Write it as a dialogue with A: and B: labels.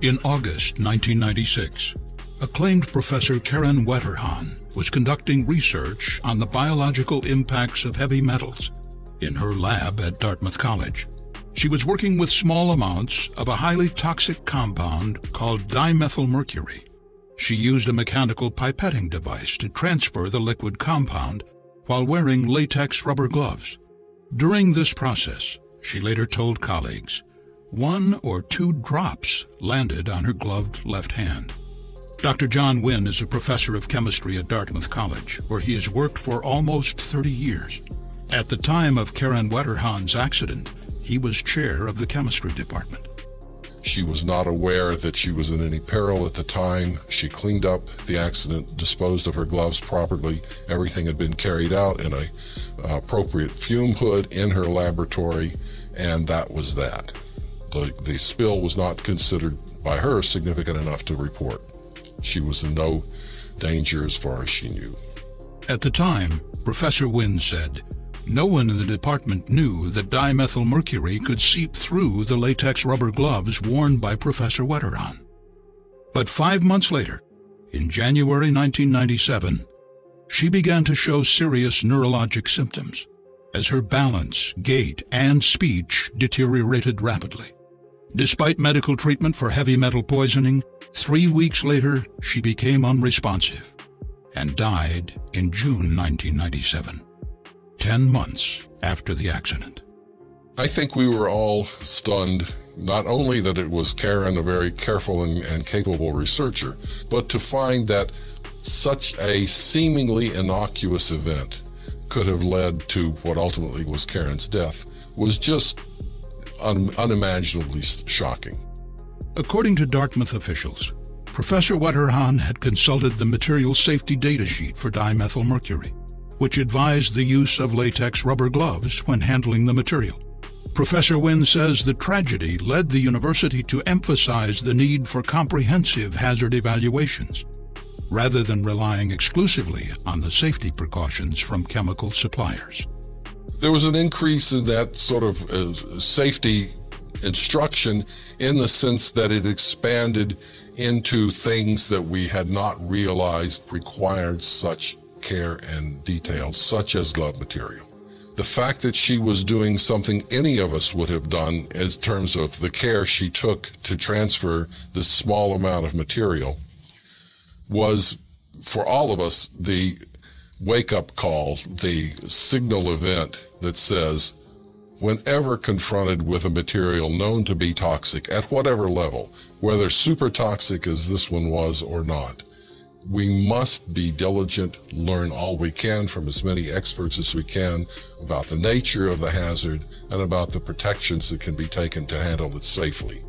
A: In August 1996, acclaimed Professor Karen Wetterhahn was conducting research on the biological impacts of heavy metals in her lab at Dartmouth College. She was working with small amounts of a highly toxic compound called dimethylmercury. She used a mechanical pipetting device to transfer the liquid compound while wearing latex rubber gloves. During this process, she later told colleagues, one or two drops landed on her gloved left hand. Dr. John Winn is a professor of chemistry at Dartmouth College, where he has worked for almost 30 years. At the time of Karen Wetterhahn's accident, he was chair of the chemistry department.
B: She was not aware that she was in any peril at the time. She cleaned up the accident, disposed of her gloves properly. Everything had been carried out in a uh, appropriate fume hood in her laboratory, and that was that. The, the spill was not considered by her significant enough to report. She was in no danger as far as she knew.
A: At the time, Professor Winn said, no one in the department knew that dimethylmercury could seep through the latex rubber gloves worn by Professor Wetterhahn. But five months later, in January 1997, she began to show serious neurologic symptoms as her balance, gait, and speech deteriorated rapidly. Despite medical treatment for heavy metal poisoning, three weeks later she became unresponsive and died in June 1997. 10 months after the accident.
B: I think we were all stunned, not only that it was Karen, a very careful and, and capable researcher, but to find that such a seemingly innocuous event could have led to what ultimately was Karen's death was just un- unimaginably shocking.
A: According to Dartmouth officials, Professor Wetterhahn had consulted the material safety data sheet for dimethylmercury which advised the use of latex rubber gloves when handling the material. Professor Winn says the tragedy led the university to emphasize the need for comprehensive hazard evaluations, rather than relying exclusively on the safety precautions from chemical suppliers.
B: There was an increase in that sort of uh, safety instruction in the sense that it expanded into things that we had not realized required such care and detail, such as glove material. The fact that she was doing something any of us would have done in terms of the care she took to transfer this small amount of material was, for all of us, the wake up call, the signal event that says, whenever confronted with a material known to be toxic at whatever level, whether super toxic as this one was or not, we must be diligent, learn all we can from as many experts as we can about the nature of the hazard and about the protections that can be taken to handle it safely.